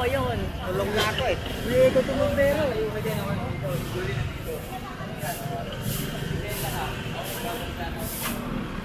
oh, yun. Tulong na ako eh. Hindi ko tumumbero. Yung kanya naman dito. Nagulat mama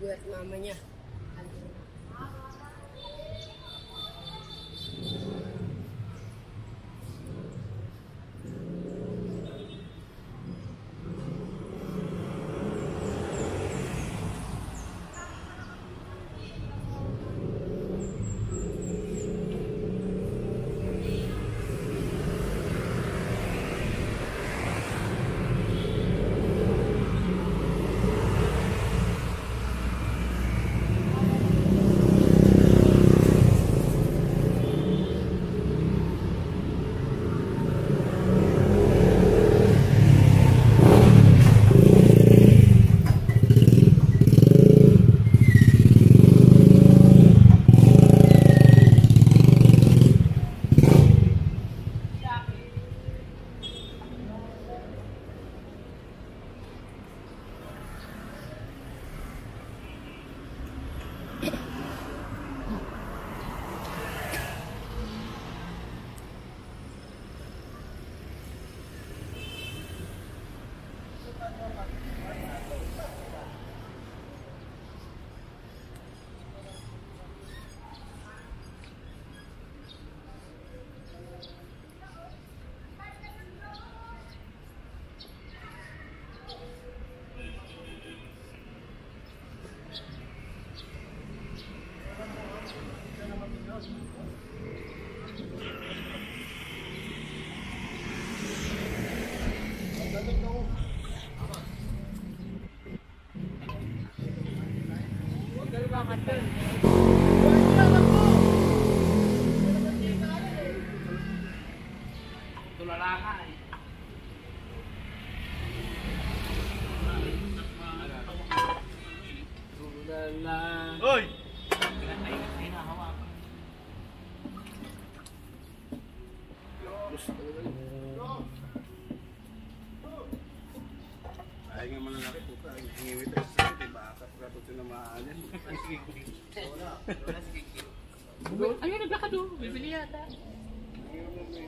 gue mamanya. mà từ Baka kapag tinamaan yan. Ayun, naglakad doon. Bibili yata. Humingi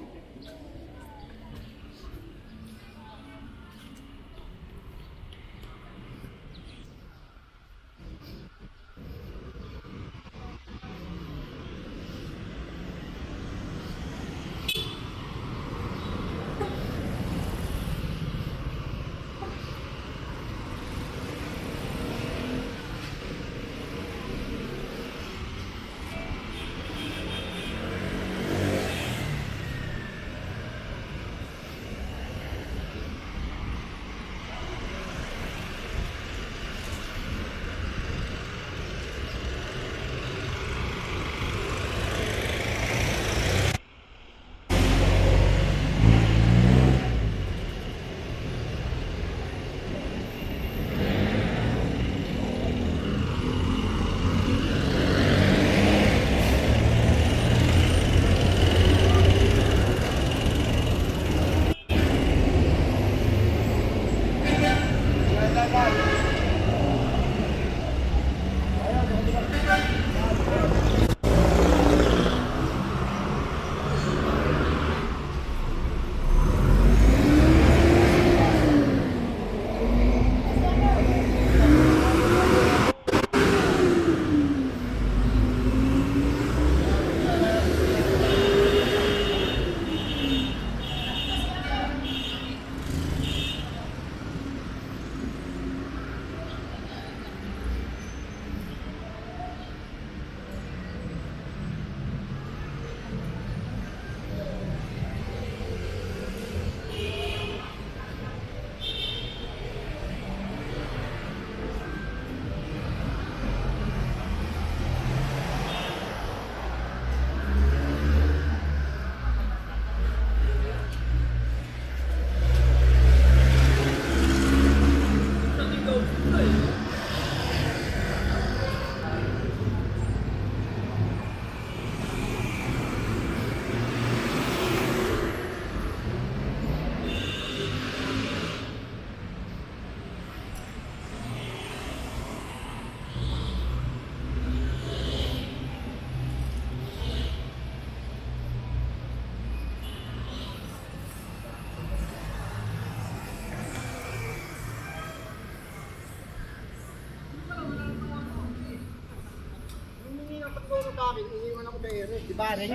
Di ba rin?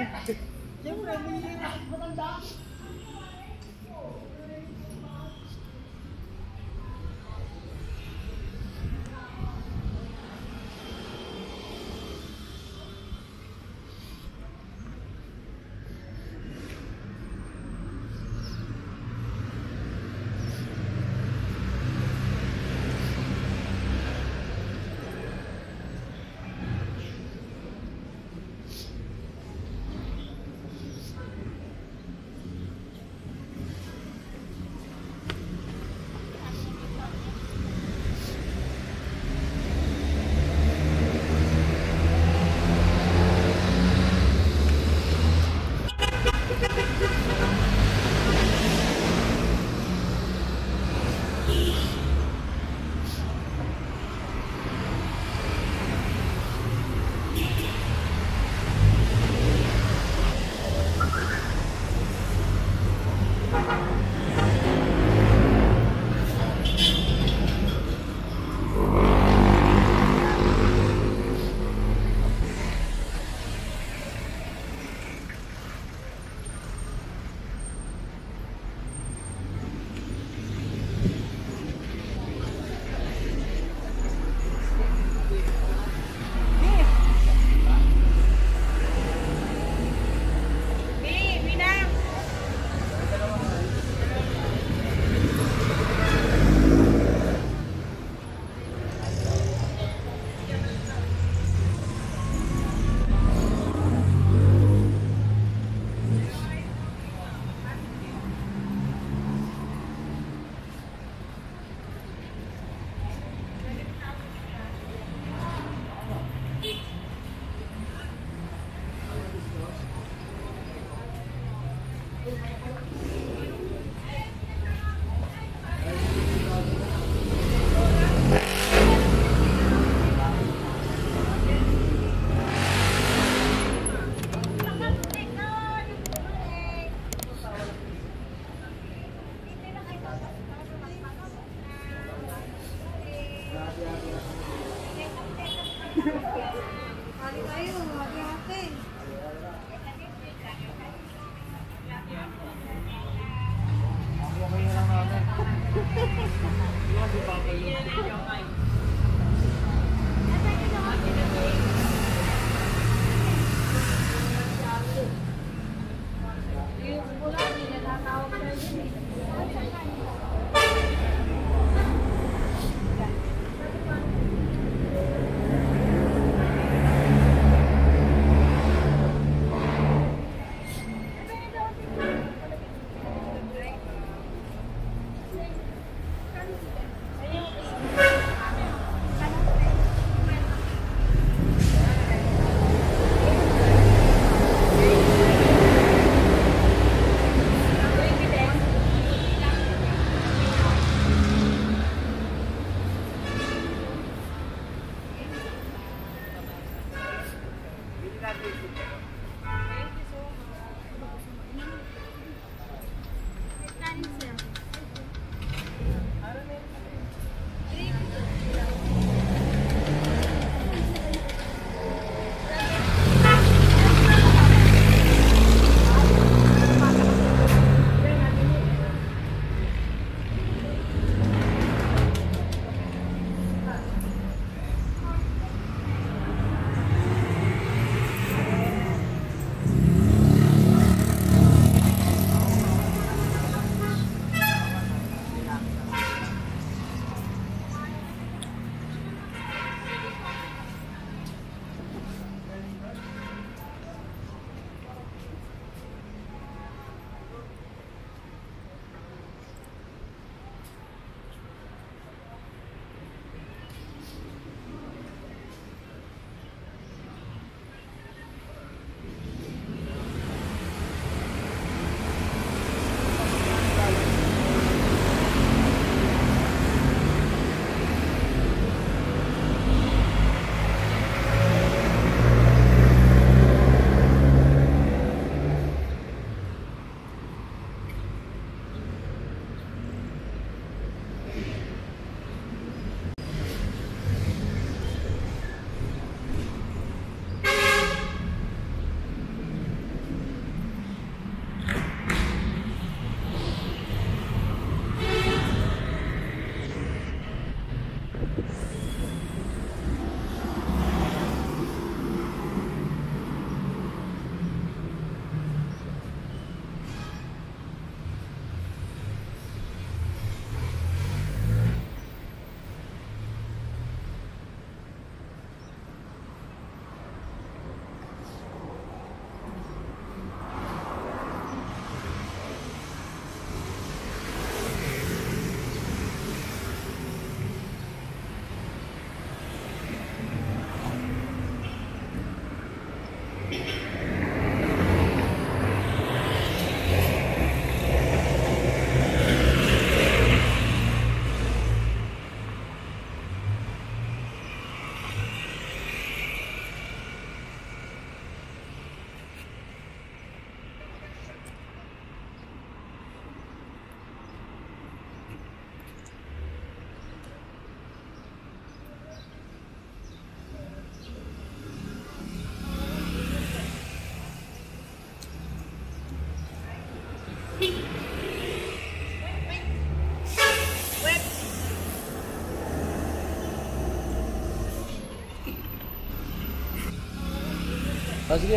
Ah, sige.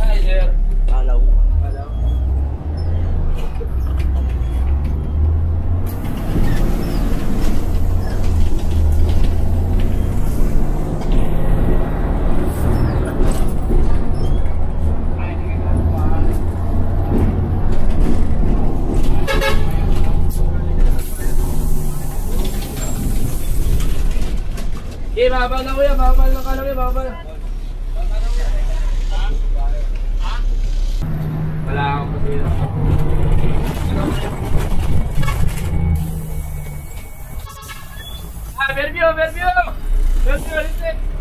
Hi, sir. Alaw. Eh, babal na kuya. Babal na Baba Vermiyor, vermiyor. Vermiyor.